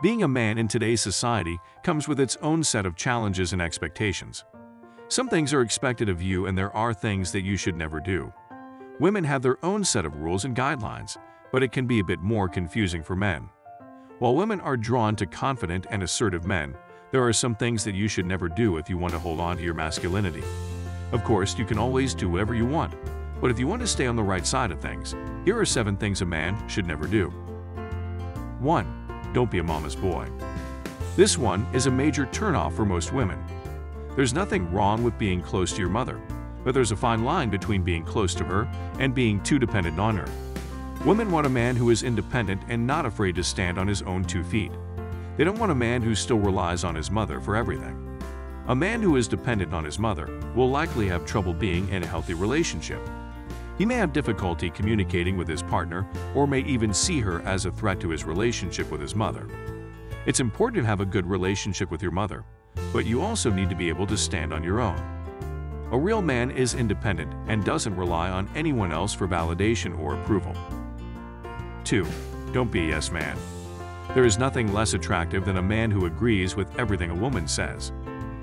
Being a man in today's society comes with its own set of challenges and expectations. Some things are expected of you and there are things that you should never do. Women have their own set of rules and guidelines, but it can be a bit more confusing for men. While women are drawn to confident and assertive men, there are some things that you should never do if you want to hold on to your masculinity. Of course, you can always do whatever you want, but if you want to stay on the right side of things, here are 7 things a man should never do. 1. Don't be a mama's boy. This one is a major turnoff for most women. There's nothing wrong with being close to your mother, but there's a fine line between being close to her and being too dependent on her. Women want a man who is independent and not afraid to stand on his own two feet. They don't want a man who still relies on his mother for everything. A man who is dependent on his mother will likely have trouble being in a healthy relationship. He may have difficulty communicating with his partner or may even see her as a threat to his relationship with his mother. It's important to have a good relationship with your mother, but you also need to be able to stand on your own. A real man is independent and doesn't rely on anyone else for validation or approval. 2. Don't be a yes man. There is nothing less attractive than a man who agrees with everything a woman says.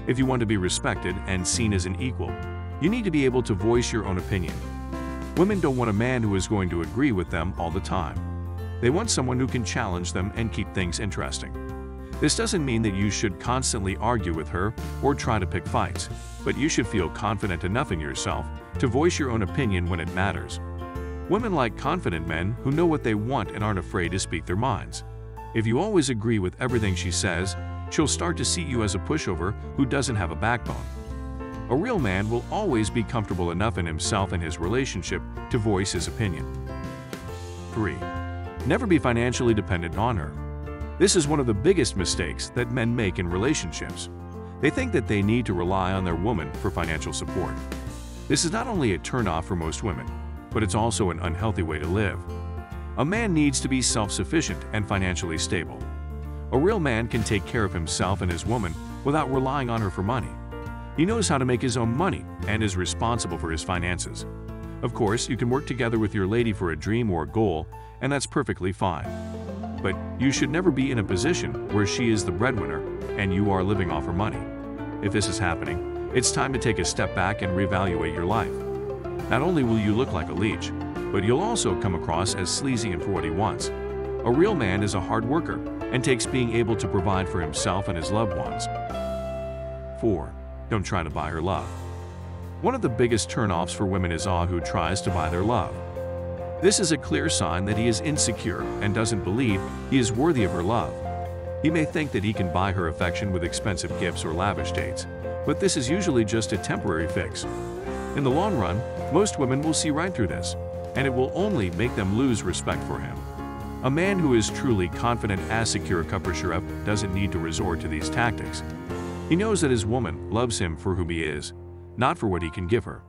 If you want to be respected and seen as an equal, you need to be able to voice your own opinion. Women don't want a man who is going to agree with them all the time. They want someone who can challenge them and keep things interesting. This doesn't mean that you should constantly argue with her or try to pick fights, but you should feel confident enough in yourself to voice your own opinion when it matters. Women like confident men who know what they want and aren't afraid to speak their minds. If you always agree with everything she says, she'll start to see you as a pushover who doesn't have a backbone. A real man will always be comfortable enough in himself and his relationship to voice his opinion. 3. Never be financially dependent on her. This is one of the biggest mistakes that men make in relationships. They think that they need to rely on their woman for financial support. This is not only a turnoff for most women, but it's also an unhealthy way to live. A man needs to be self-sufficient and financially stable. A real man can take care of himself and his woman without relying on her for money. He knows how to make his own money and is responsible for his finances. Of course, you can work together with your lady for a dream or a goal, and that's perfectly fine. But you should never be in a position where she is the breadwinner and you are living off her money. If this is happening, it's time to take a step back and reevaluate your life. Not only will you look like a leech, but you'll also come across as sleazy and for what he wants. A real man is a hard worker and takes being able to provide for himself and his loved ones. 4. Don't try to buy her love. One of the biggest turnoffs for women is a who tries to buy their love. This is a clear sign that he is insecure and doesn't believe he is worthy of her love. He may think that he can buy her affection with expensive gifts or lavish dates, but this is usually just a temporary fix. In the long run, most women will see right through this, and it will only make them lose respect for him. A man who is truly confident as secure Kupfersharep doesn't need to resort to these tactics. He knows that his woman loves him for whom he is, not for what he can give her.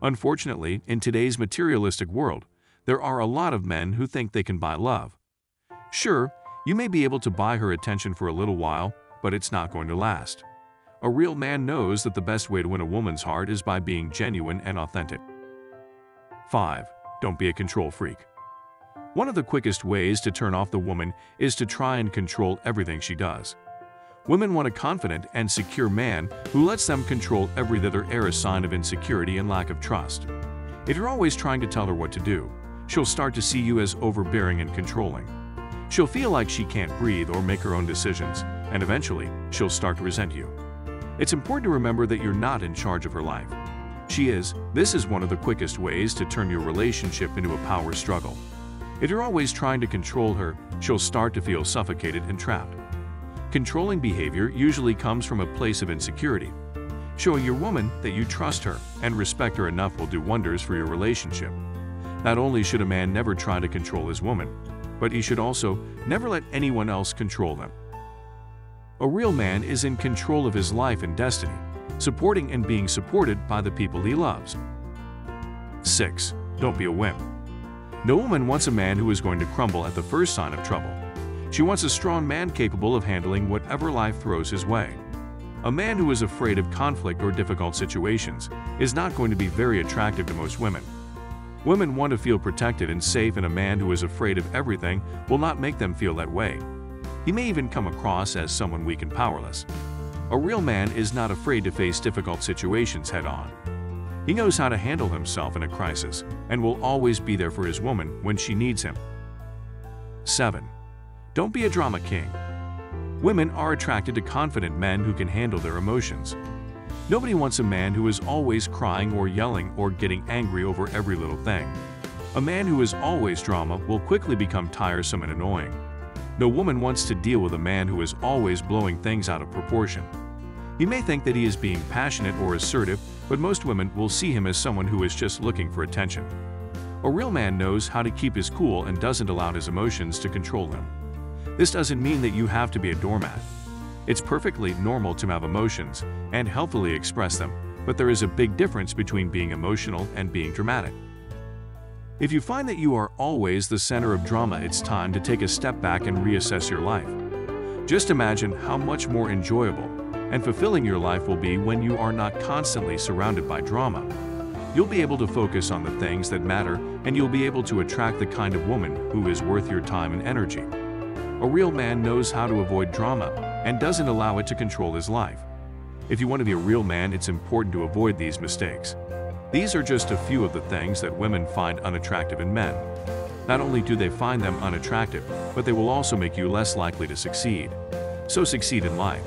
Unfortunately, in today's materialistic world, there are a lot of men who think they can buy love. Sure, you may be able to buy her attention for a little while, but it's not going to last. A real man knows that the best way to win a woman's heart is by being genuine and authentic. 5. Don't be a control freak. One of the quickest ways to turn off the woman is to try and control everything she does. Women want a confident and secure man who lets them control every other air a sign of insecurity and lack of trust. If you're always trying to tell her what to do, she'll start to see you as overbearing and controlling. She'll feel like she can't breathe or make her own decisions, and eventually, she'll start to resent you. It's important to remember that you're not in charge of her life. She is. This is one of the quickest ways to turn your relationship into a power struggle. If you're always trying to control her, she'll start to feel suffocated and trapped. Controlling behavior usually comes from a place of insecurity. Showing your woman that you trust her and respect her enough will do wonders for your relationship. Not only should a man never try to control his woman, but he should also never let anyone else control them. A real man is in control of his life and destiny, supporting and being supported by the people he loves. 6. Don't be a wimp. No woman wants a man who is going to crumble at the first sign of trouble. She wants a strong man capable of handling whatever life throws his way. A man who is afraid of conflict or difficult situations is not going to be very attractive to most women. Women want to feel protected and safe and a man who is afraid of everything will not make them feel that way. He may even come across as someone weak and powerless. A real man is not afraid to face difficult situations head-on. He knows how to handle himself in a crisis and will always be there for his woman when she needs him. 7. Don't be a drama king. Women are attracted to confident men who can handle their emotions. Nobody wants a man who is always crying or yelling or getting angry over every little thing. A man who is always drama will quickly become tiresome and annoying. No woman wants to deal with a man who is always blowing things out of proportion. He may think that he is being passionate or assertive, but most women will see him as someone who is just looking for attention. A real man knows how to keep his cool and doesn't allow his emotions to control him. This doesn't mean that you have to be a doormat. It's perfectly normal to have emotions and healthily express them, but there is a big difference between being emotional and being dramatic. If you find that you are always the center of drama, it's time to take a step back and reassess your life. Just imagine how much more enjoyable and fulfilling your life will be when you are not constantly surrounded by drama. You'll be able to focus on the things that matter and you'll be able to attract the kind of woman who is worth your time and energy. A real man knows how to avoid drama and doesn't allow it to control his life. If you want to be a real man, it's important to avoid these mistakes. These are just a few of the things that women find unattractive in men. Not only do they find them unattractive, but they will also make you less likely to succeed. So succeed in life.